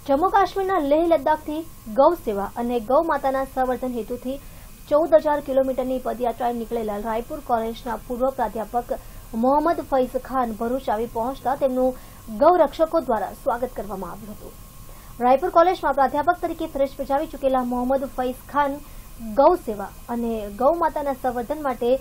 જમ્મુ કાશ્મીરના લેહ લદ્દાખથી ગૌ સેવા અને ગૌ માતાના સંવર્ધન હેતુથી ચૌદ હજાર કિલોમીટરની પદયાત્રાએ નીકળેલા રાયપુર કોલેજના પૂર્વ પ્રાધ્યાપક મોહમ્મદ ફૈઝ ખાન ભરૂચ આવી પહોંચતા તેમનું ગૌ રક્ષકો દ્વારા સ્વાગત કરવામાં આવ્યું હતું. રાયપુર કોલેજમાં પ્રાધ્યાપક તરીકે ફરજ બજાવી ચૂકેલા મોહમ્મદ ફૈઝ ખાન ગૌ સેવા અને ગૌ માતાના સંવર્ધન માટે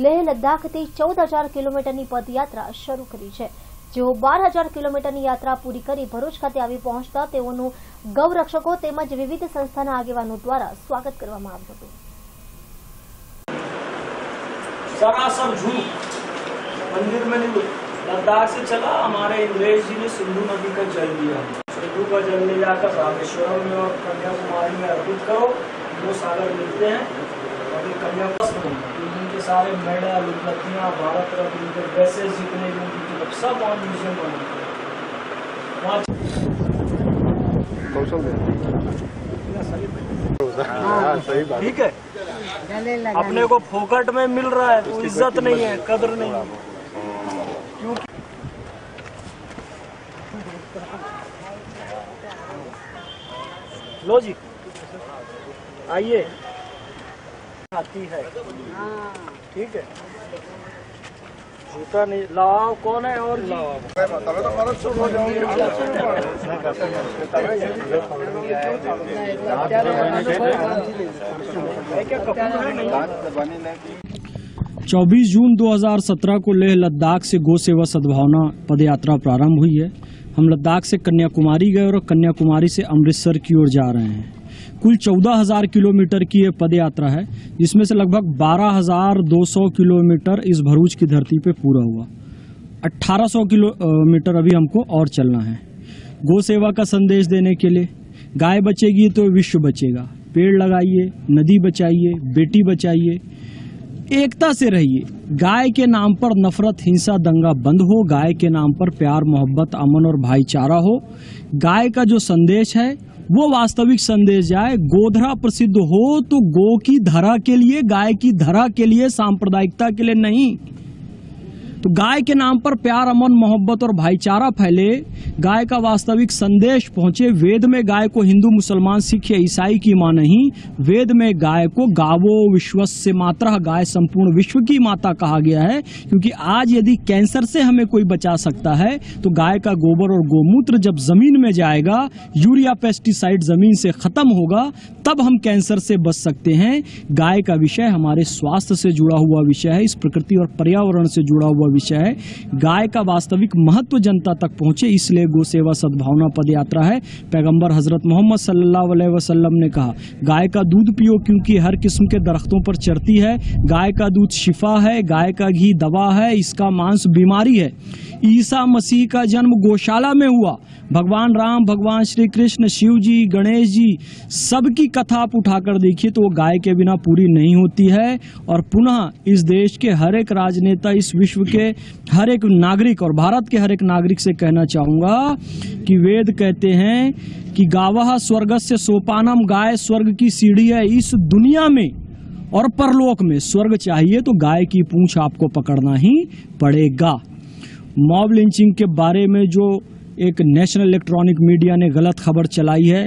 લેહ લદ્દાખથી ચૌદ હજાર કિલોમીટરની પદયાત્રા શરૂ કરી છે. જેઓ બાર હજાર કિલોમીટરની યાત્રા પૂરી કરી ભરૂચ ખાતે આવી પહોંચતા તેઓનું ગૌ રક્ષકો તેમજ વિવિધ સંસ્થાના આગેવાનો દ્વારા સ્વાગત કરવામાં આવ્યું હતું सरासर झूठ मंदिर में नहीं लद्दाख से चला हमारे इंद्रेश जी ने सिंधु नदी का जल दिया सिंधु का जल ले जाकर रामेश्वरम में और कन्याकुमारी में अर्पित करो दो सागर मिलते हैं और ये कन्याकुमारी के सारे मेडल उपलब्धियाँ भारत रत्न इनके ड्रेसेस जितने भी उनकी तरफ सब वहाँ म्यूज़ियम बना कौशल सही बात ठीक है। अपने को फोकट में मिल रहा है तो इज़्ज़त नहीं है कदर नहीं है। क्योंकि लो जी। आइए। आती है। ठीक है। झूठा नहीं लाओ कौन है और चौबीस जून 2017 को लेह लद्दाख से गो सेवा सद्भावना पदयात्रा प्रारंभ हुई है। हम लद्दाख से कन्याकुमारी गए और कन्याकुमारी से अमृतसर की ओर जा रहे हैं। कुल 14,000 किलोमीटर की ये पदयात्रा है जिसमें से लगभग 12,200 किलोमीटर इस भरूच की धरती पे पूरा हुआ। 1800 किलोमीटर अभी हमको और चलना है। गो सेवा का संदेश देने के लिए गाय बचेगी तो विश्व बचेगा। पेड़ लगाइए नदी बचाइए बेटी बचाइए एकता से रहिए। गाय के नाम पर नफरत, हिंसा, दंगा बंद हो। गाय के नाम पर प्यार, मोहब्बत, अमन और भाईचारा हो। गाय का जो संदेश है, वो वास्तविक संदेश जाए। गोधरा प्रसिद्ध हो तो गो की धरा के लिए, गाय की धरा के लिए, सांप्रदायिकता के लिए नहीं। तो गाय के नाम पर प्यार, अमन, मोहब्बत और भाईचारा फैले। गाय का वास्तविक संदेश पहुँचे, वेद में गाय को हिंदू मुसलमान, सिख या ईसाई की माँ नहीं। वेद में गाय को गावो विश्व से मात्रा, गाय संपूर्ण विश्व की माता कहा गया है, क्योंकि आज यदि कैंसर से हमें कोई बचा सकता है तो गाय का गोबर और गोमूत्र जब ज़मीन में जाएगा, यूरिया पेस्टिसाइड ज़मीन से खत्म होगा, तब हम कैंसर से बच सकते हैं। गाय का विषय हमारे स्वास्थ्य से जुड़ा हुआ विषय है, इस प्रकृति और पर्यावरण से जुड़ा हुआ विषय है। गाय का वास्तविक महत्व जनता तक पहुँचे, इसलिए गो सेवा सद्भावना पद यात्रा है, पैगंबर हज़रत मोहम्मद सल्लल्लाहु ने कहा। गाय का दूध पियो क्योंकि हर किस्म के दरख्तों पर चढ़ती है। गाय का दूध शिफा है, गाय का घी दवा है, इसका मांस बीमारी है। ईसा मसीह का जन्म गौशाला में हुआ। भगवान राम, भगवान श्री कृष्ण शिव जी गणेश जी सबकी कथा आप उठाकर देखिए तो वो गाय के बिना पूरी नहीं होती है। और पुनः इस देश के हर एक राजनेता, इस विश्व के हर एक नागरिक और भारत के हर एक नागरिक से कहना चाहूँगा कि वेद कहते हैं कि गावह स्वर्ग से सोपानम, गाय स्वर्ग की सीढ़ी है इस दुनिया में और परलोक में। स्वर्ग चाहिए तो गाय की पूंछ आपको पकड़ना ही पड़ेगा। मॉब लिंचिंग के बारे में जो एक नेशनल इलेक्ट्रॉनिक मीडिया ने गलत खबर चलाई है।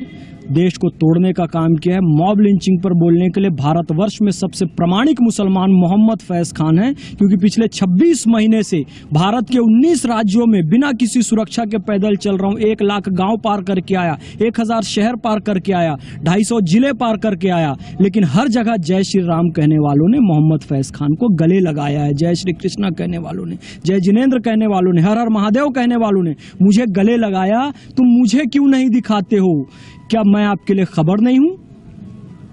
देश को तोड़ने का काम किया है। मॉब लिंचिंग पर बोलने के लिए भारतवर्ष में सबसे प्रमाणिक मुसलमान मोहम्मद फैज खान हैं, क्योंकि पिछले 26 महीने से भारत के 19 राज्यों में बिना किसी सुरक्षा के पैदल चल रहा हूँ। एक लाख गाँव पार करके आया, एक हज़ार शहर पार करके आया, ढाई सौ ज़िले पार करके आया, लेकिन हर जगह जय श्री राम कहने वालों ने मोहम्मद फैज खान को गले लगाया है। जय श्री कृष्णा कहने वालों ने, जय जिनेन्द्र कहने वालों ने, हर हर महादेव कहने वालों ने, मुझे गले लगाया, तुम मुझे क्यों नहीं दिखाते हो? क्या मैं आपके लिए खबर नहीं हूँ?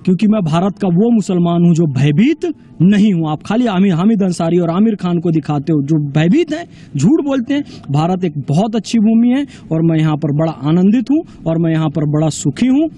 क्योंकि मैं भारत का वो मुसलमान हूँ जो भयभीत नहीं हूँ। आप खाली आमिर हामिद अंसारी और आमिर खान को दिखाते हो, जो भयभीत हैं, झूठ बोलते हैं। भारत एक बहुत अच्छी भूमि है और मैं यहाँ पर बड़ा आनंदित हूँ और मैं यहाँ पर बड़ा सुखी हूँ।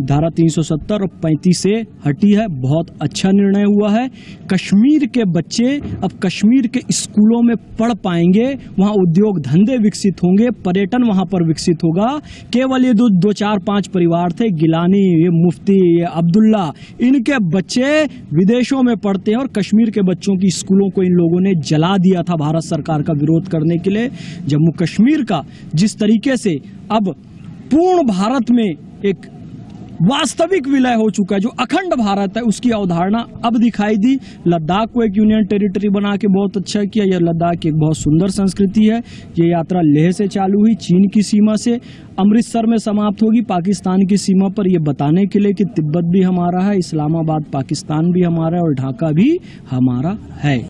धारा 370 और 35 से हटी है। बहुत अच्छा निर्णय हुआ है। कश्मीर के बच्चे अब कश्मीर के स्कूलों में पढ़ पाएँगे। वहाँ उद्योग धंधे विकसित होंगे। पर्यटन वहाँ पर विकसित होगा। केवल ये दो दो चार पाँच परिवार थे। गिलानी, ये मुफ्ती, ये अब्दुल्ला, इनके बच्चे विदेशों में पढ़ते हैं और कश्मीर के बच्चों की स्कूलों को इन लोगों ने जला दिया था भारत सरकार का विरोध करने के लिए। जम्मू कश्मीर का जिस तरीके से अब पूर्ण भारत में एक वास्तविक विलय हो चुका है, जो अखंड भारत है, उसकी अवधारणा अब दिखाई दी। लद्दाख को एक यूनियन टेरिटरी बना के बहुत अच्छा किया। यह लद्दाख की एक बहुत सुंदर संस्कृति है। ये यात्रा लेह से चालू हुई, चीन की सीमा से अमृतसर में समाप्त होगी। पाकिस्तान की सीमा पर यह बताने के लिए कि तिब्बत भी हमारा है, इस्लामाबाद पाकिस्तान भी हमारा है और ढाका भी हमारा है।